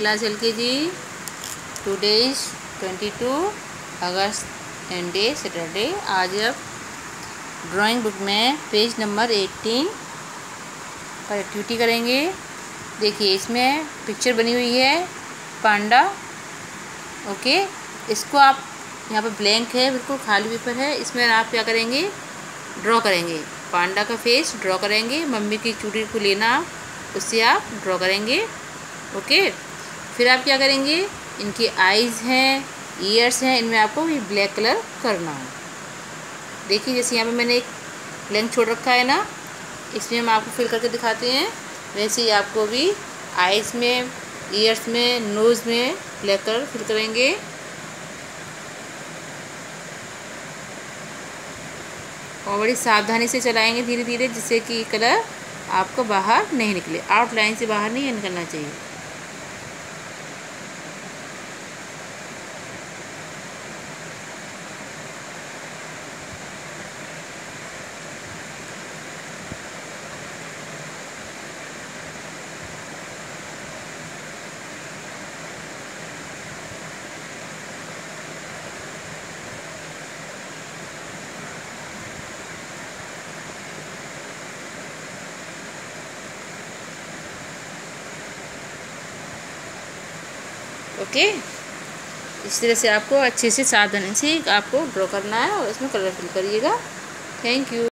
Class L K G. Today is twenty two August and day Saturday आज अब drawing book में page number eighteen पर activity करेंगे। देखिए, इसमें पिक्चर बनी हुई है, पांडा। ओके इसको आप यहाँ पर ब्लैंक है, बिल्कुल खाली पेपर है। इसमें आप क्या करेंगे? ड्रॉ करेंगे। पांडा का फेस ड्रॉ करेंगे। मम्मी की चूड़ी को लेना उससे आप ड्रॉ करेंगे। ओके फिर आप क्या करेंगे? इनकी आइज़ हैं ईयर्स हैं, इनमें आपको ये ब्लैक कलर करना है। देखिए, जैसे यहाँ पे मैंने एक लेंथ छोड़ रखा है ना, इसमें हम आपको फिल करके दिखाते हैं। वैसे ही आपको भी आइज़ में ईयर्स में नोज़ में ब्लैक कलर फिल करेंगे। और बड़ी सावधानी से चलाएँगे धीरे धीरे जिससे कि कलर आपको बाहर नहीं निकले। आउटलाइन से बाहर नहीं निकलना चाहिए। ओके? इस तरह से आपको अच्छे से सावधानी से आपको ड्रॉ करना है और इसमें कलर फिल करिएगा। Thank you